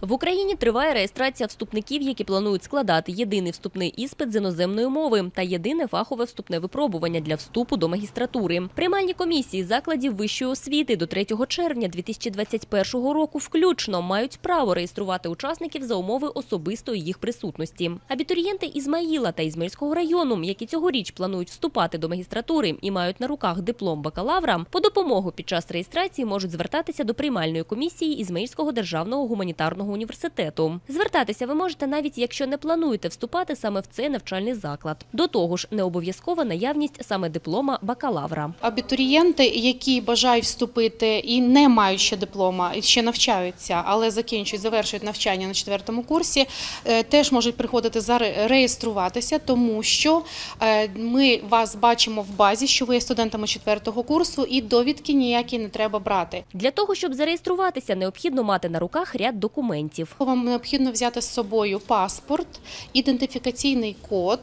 В Україні триває реєстрація вступників, які планують складати єдиний вступний іспит з іноземної мови та єдине фахове вступне випробування для вступу до магістратури. Приймальні комісії закладів вищої освіти до 3 червня 2021 року включно мають право реєструвати учасників за умови особистої їх присутності. Абітурієнти Ізмаїла та Ізмаїльського району, які цьогоріч планують вступати до магістратури і мають на руках диплом бакалавра, по допомогу під час реєстрації можуть звертатися до приймальної комісії Ізмаїльського державного гуманітарного університету. Звертатися ви можете навіть якщо не плануєте вступати саме в цей навчальний заклад. До того ж, не обов'язкова наявність саме диплома бакалавра. Абітурієнти, які бажають вступити і не мають ще диплома, і ще навчаються, але закінчують, завершують навчання на четвертому курсі, е, теж можуть приходити заре- реєструватися, тому що е, ми вас бачимо в базі, що ви є студентами четвертого курсу, і довідки ніякі не треба брати. Для того щоб зареєструватися, необхідно мати на руках ряд документів. Вам необхідно взяти з собою паспорт, ідентифікаційний код,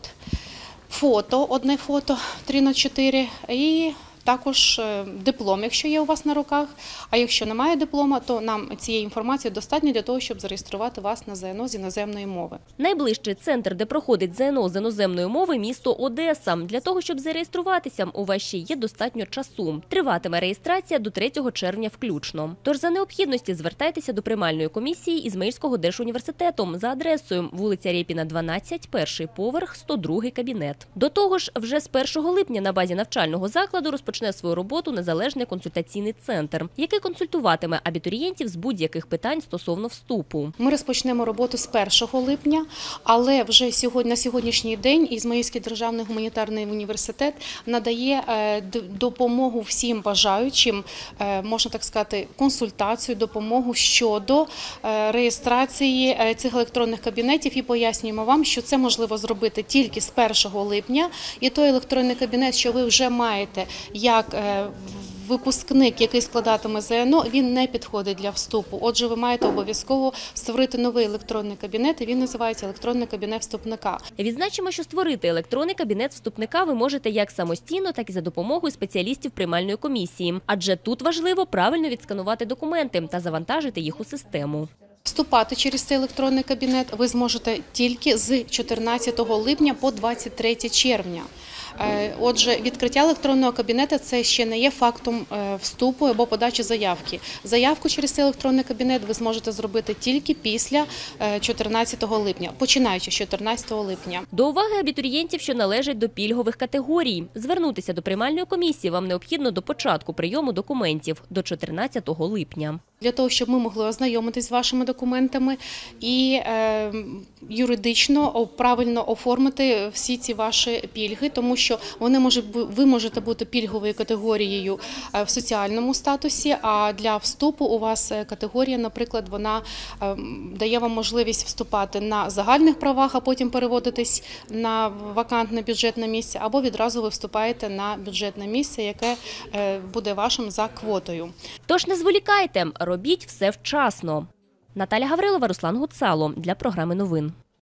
фото, одне фото 3 на 4 і також е, диплом, якщо є у вас на руках. А якщо немає диплома, то нам цієї інформації достатньо для того, щоб зареєструвати вас на ЗНО з іноземної мови. Найближчий центр, де проходить ЗНО з іноземної мови, місто Одеса. Для того, щоб зареєструватися, у вас ще є достатньо часу. Триватиме реєстрація до 3 червня включно. Тож за необхідності звертайтеся до приймальної комісії Ізмаїльського держуніверситету за адресою вулиця Рєпіна, 12, перший поверх, 102 кабінет. До того ж, вже з 1 липня на базі навчального закладу розпочне свою роботу незалежний консультаційний центр, який консультуватиме абітурієнтів з будь-яких питань стосовно вступу. Ми розпочнемо роботу з 1 липня, але вже сьогодні на сьогоднішній день Ізмаїльський державний гуманітарний університет надає е, допомогу всім бажаючим, е, можна так сказати, консультацію, допомогу щодо е, реєстрації цих електронних кабінетів і пояснюємо вам, що це можливо зробити тільки з 1 липня, і той електронний кабінет, що ви вже маєте як е, Випускник, який складатиме ЗНО, він не підходить для вступу. Отже, ви маєте обов'язково створити новий електронний кабінет, і він називається електронний кабінет вступника. Відзначимо, що створити електронний кабінет вступника ви можете як самостійно, так і за допомогою спеціалістів приймальної комісії. Адже тут важливо правильно відсканувати документи та завантажити їх у систему. Вступати через цей електронний кабінет ви зможете тільки з 14 липня по 23 червня. Е, Отже, відкриття електронного кабінету це ще не є фактом е, вступу або подачі заявки. Заявку через цей електронний кабінет ви зможете зробити тільки після е, 14 липня, починаючи з 14 липня. До уваги абітурієнтів, що належать до пільгових категорій. Звернутися до приймальної комісії вам необхідно до початку прийому документів до 14 липня. для того, щоб ми могли ознайомитись з вашими документами і е, юридично правильно оформити всі ці ваші пільги, тому що вони можуть ви можете бути пільговою категорією е, в соціальному статусі. А для вступу у вас е, категорія, наприклад, вона е, дає вам можливість вступати на загальних правах, а потім переводитись на вакантне бюджетне місце, або відразу ви вступаєте на бюджетне місце, яке е, буде вашим за квотою. Тож не зволікайте, робіть все вчасно. Наталя Гаврилова, Руслан Гуцало для програми новин.